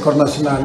Cor Nacional.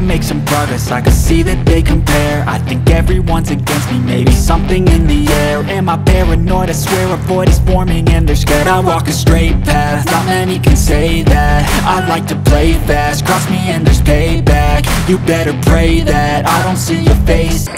make some progress I can see that they compare. I think everyone's against me Maybe something in the air. Am I paranoid? I swear a void is forming and they're scared. I walk a straight path Not many can say that. I like to play fast Cross me and there's payback. You better pray that I don't see your face